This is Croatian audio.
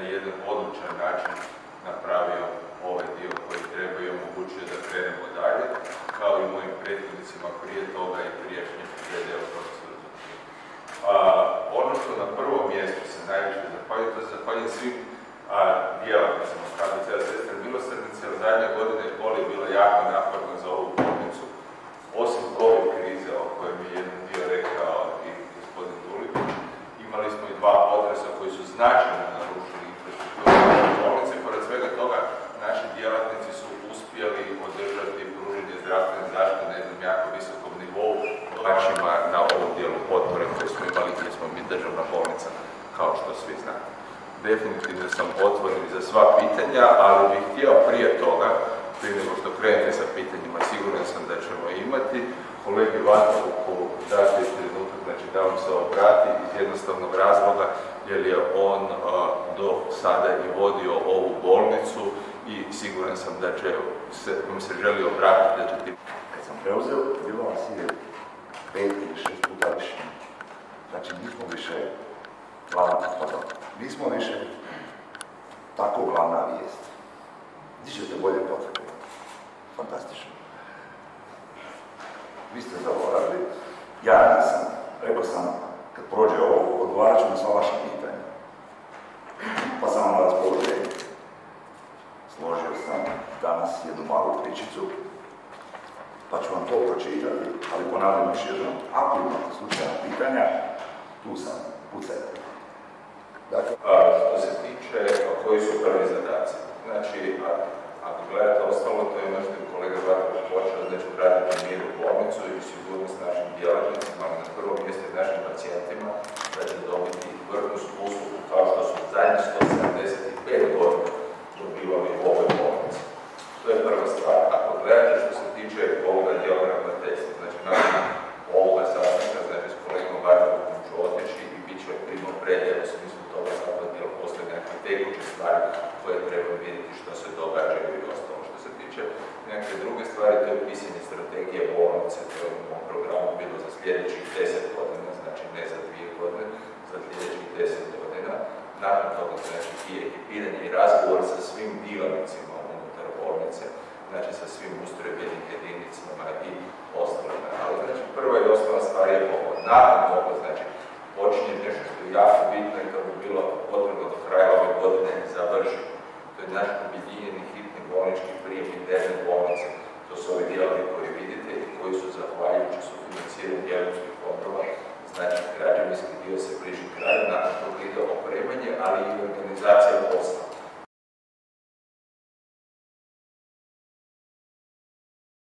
na jedan odličan način napravio ovaj dio koji treba i omogućio da krenemo dalje, kao i mojim prethodnicima prije toga i prijašnjim predjel profesoru Ono što na prvom mjestu se najviše zahvaljujem, to se zahvaljujem svim a, djelatnicima KBC-a Sestre Milosrdnice, jer zadnje godine je bila jako naporna za ovu bolnicu. Osim COVID krize o kojem je jedan dio rekao i gospodin Dulić, imali smo i dva potresa koji su značajno domaćima na ovom dijelu potpore koje smo imali gdje smo mi državna bolnica, kao što svi znamo. Definitivno sam otvoren za sva pitanja, ali bih htio prije toga, prije nego što krenete sa pitanjima, siguran sam da ćemo imati, kolegi Vatruku dati trenutak, znači da vam se obrati iz jednostavnog razloga, jer je on do sada i vodio ovu bolnicu i siguran sam da će se, vam se želi obratiti, da će ti... Kad sam preuzeo, bilo je pet ili šest puta više. Znači, nismo više glavna, pardon, nismo više tako glavna vijest. Gdje ćete bolje potvrde? Fantastično. Vi ste zaboravili, ja nisam. Rekao sam, kad prođe ovo, odgovarat ću na sva vaša pitanja. Pa sam na raspoloženju. Složio sam danas jednu malu pričicu, pa ću vam to pročitati, ponavljam još jednom, ako imate slučajna pitanja, tu sam, pucajte. Dakle, što se tiče koji su prvi zadaci, znači, ako gledate ostalo, to je ono kolega Vatković počeo, će pratiti mir u bolnicu i sigurnost našim djelatnicima, ali na prvom mjestu našim pacijentima, da će dobiti vrhunsku uslugu kao što su zadnjih 175 godina dobivali u ovoj bolnici. To je prva stvar. Ako gledate što se tiče ovoga dijela ravnateljstva, znači nakon ovoga sastanka, znači s kolegom Vatkovićem ću otići i bit će primo predje u smislu toga kako dijel postoje nekakve tekuće stvari koje treba vidjeti što se događa i ostalo. Što se tiče neke druge stvari, to je pisanje strategije bolnice, to je u mom programu bilo za sljedećih 10 godina, znači ne za dvije godine, za sljedećih 10 godina. Nakon toga znači i ekipiranje i razgovor sa svim dionicima unutar bolnice, znači sa svim ustrojbenim jedinicama i ostalima. Ali znači prva i osnovna stvar je ovo. Nakon toga znači počinje nešto što je jako bitno i to bi bilo potrebno do kraja ove godine završiti. To je naš objedinjeni hitni bolnički prijem interne bolnice. To su ovi dijelovi koji vidite i koji su zahvaljujući su financirani europskih fondova. Znači, građevinski dio se bliži kraju, nakon toga ide opremanje, ali i organizacija.